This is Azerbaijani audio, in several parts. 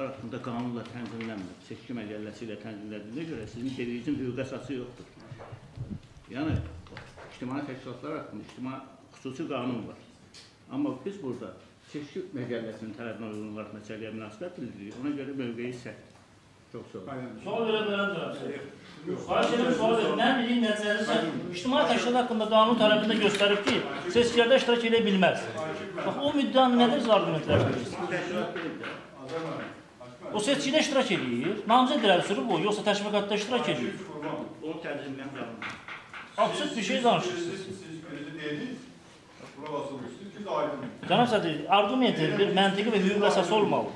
haqqında qanunla tənzimlənmir, seçki məcəlləsi ilə tənzimlədiyinə görə sizin dediyinizin hüquq əsası yoxdur. Yəni, ictimai təşkilatlar haqqında ictimai xüsusi qanun var. Amma biz burada seçki məcəlləsinin tələbinə uyğun olaraq məsələyə münasibət bildiririk. Ona görə mövqeyi səhv. Çox sağ olun. Sual verə bilərəm Xahiş edirəm sual verin. Mənim bildiyim nəticədə sən ictimai təşkilat haqqında qanun tələbində göstərib ki, seçkilərdə iştirak edə bilməz. Bax, o müddəanı nə dərəcə arqumentləşdirir? Təşkilat bilir. O seçkidə iştirak edir, namizəd irəli sürüb o, yoxsa təşviqatda iştirak edir. Onu tənzimləyən qanun. Absurd bir şey danışırsınız. Siz birinci dediniz, bura basılmışsınız, biz aydın. Cənab sədr, argument bir məntiqi və hüquq əsası olmalı.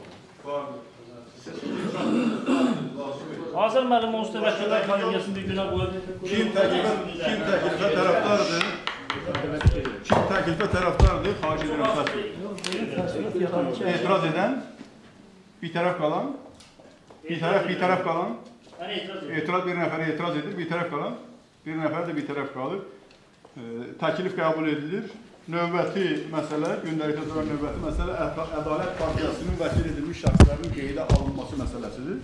Azər müəllim da vəkillər kollegiyasını bir günə qoyub. Kim təklifə, kim təklifə tərəfdardır? Kim təklifə tərəfdardır? Xahiş edirəm səs. Etiraz edən, bir tərəf qalan, bir tərəf, bir tərəf qalan, etiraz bir nəfərə etiraz edir, bir tərəf qalan, bir nəfər də bir tərəf qalır. E, Təklif qəbul edilir. Növbəti məsələ, gündəlikdə duran növbəti məsələ Əda- Ədalət Partiyasının vəkil edilmiş şəxslərin qeydə alınması məsələsidir.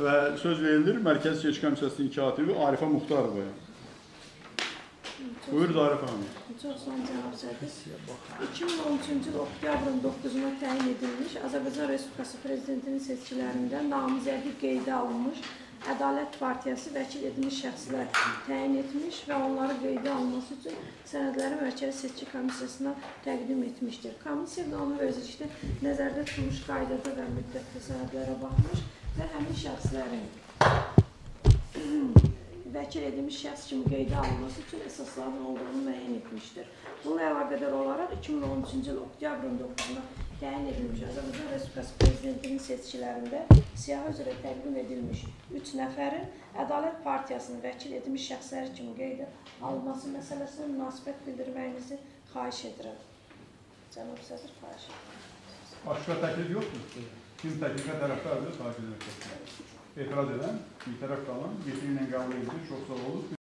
Və söz verilir Mərkəzi Seçki Komissiyasının katibi Arifə Muxtarovaya. Buyur Arifə xanım. Çox olun cənab sədr. 2013-cü il oktyabrın 9-una təyin edilmiş Azərbaycan Respublikası Prezidentinin seçkilərində namizədi qeydə alınmış Ədalət Partiyası vəkil edilmiş şəxslər təyin etmiş və onları qeydə alınması üçün sənədləri Mərkəzi Seçki Komissiyasına təqdim etmişdir. Komissiya qanun vericilikdə nəzərdə tutulmuş qaydada və müddətdə sənədlərə baxmış və həmin şəxslərin vəkil edilmiş şəxs kimi qeydə alınması üçün əsasların olduğunu müəyyən etmişdir. Bununla əlaqədar olaraq 2013-cü il oktyabrın 9-una təyin edilmiş Azərbaycan Respublikası Prezidentinin seçkilərində siyahı üzrə təqdim edilmiş 3 nəfərin Ədalət Partiyasının vəkil edilmiş şəxsləri kimi qeydə alınması məsələsinə münasibət bildirməyinizi xahiş edirəm. Cənab sədr, xahiş edirəm. Başqa təklif yoxdur. Kim təklifə tərəfdardır? Xahiş edirəm. Etiraz edən, bir tərəf qalan, yetki ilə qəbul edilir. Çox sağ olun.